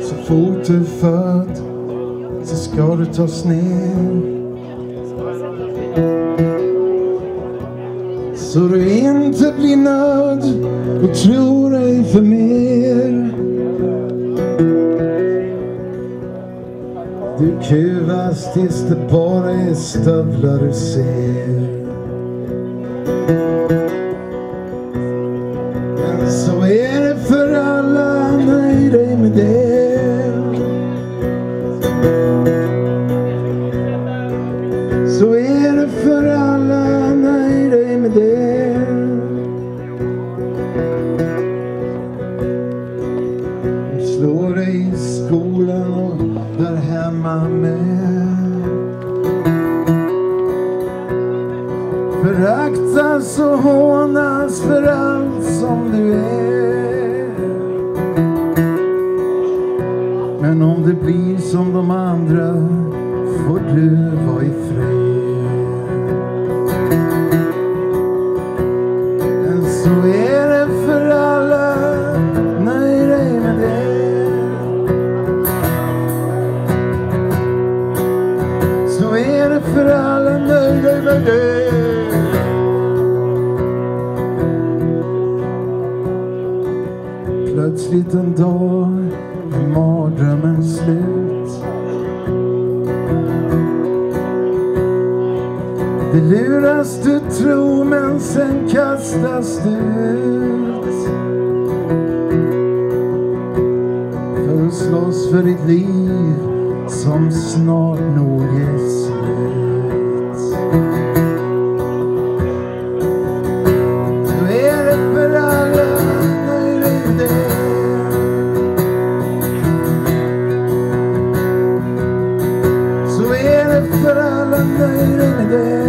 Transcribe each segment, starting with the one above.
Så fort du född så ska du tas ner. Så du inte blir nödd och tror dig för mer. Du kuvas tills det bara är stövlar du ser. Där med. Föraktas och hånas för allt som du är. Men om det blir som de andra får du Så är det för alla, nöj dig med det. Plötsligt en dag är mardrömmen slut. Det luras du tro men sen kastas du ut. För att slåss för ditt liv som snart nog är så är det för alla, nöj dig med det. Så är det för alla, nöj dig med det.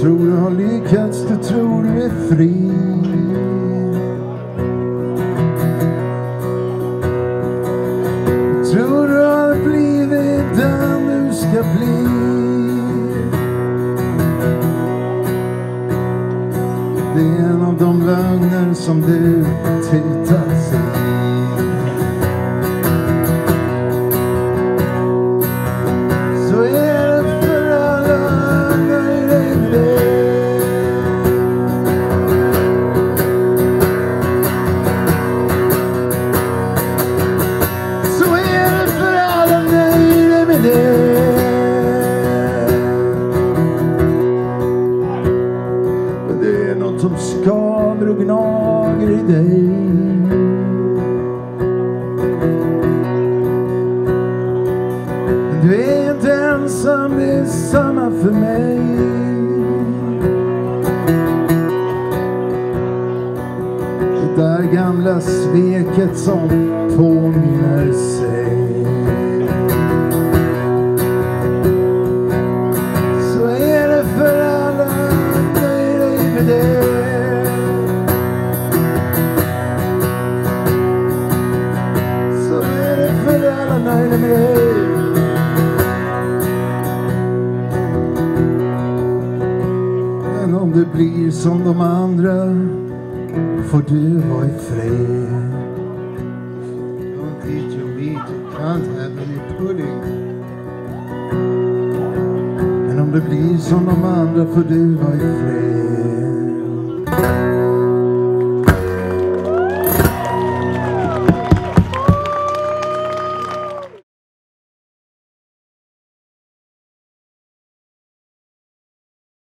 Tror du har lyckats, du tror du är fri. Lögner som du tittar som skaver och gnager i dig. Men du är inte ensam, det är samma för mig. Det där gamla sveket som påminner sig. Som de andra får du vara i fred. Don't eat your meat, you can't have any pudding. Men om det blir som de andra får du vara i fred.